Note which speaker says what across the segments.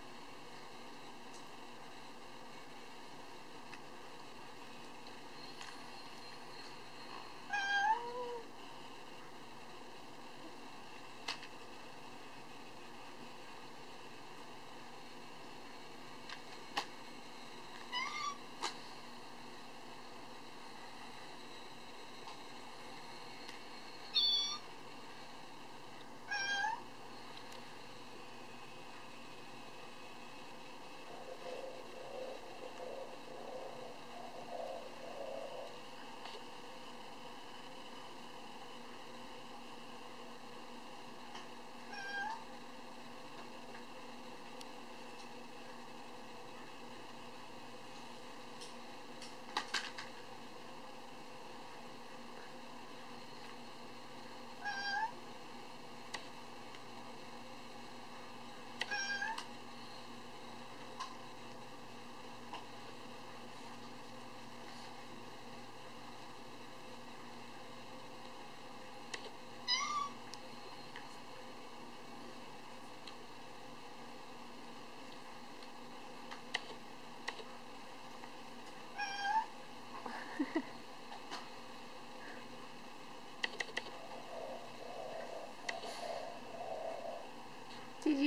Speaker 1: Did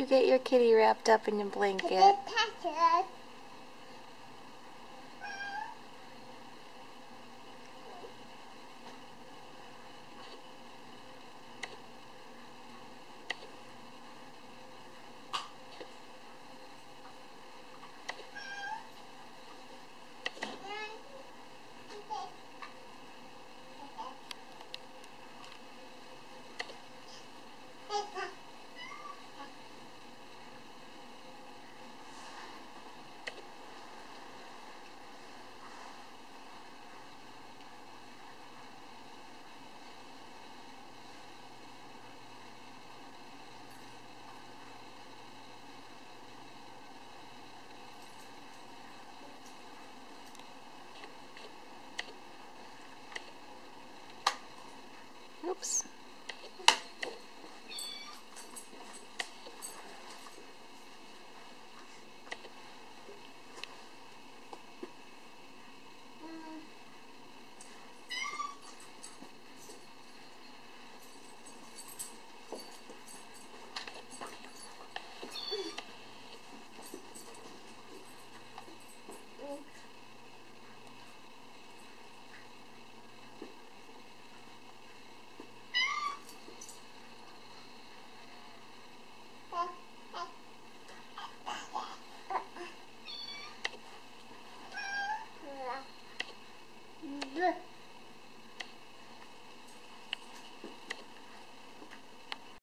Speaker 1: you get your kitty wrapped up in your blanket? Oops. Yeah.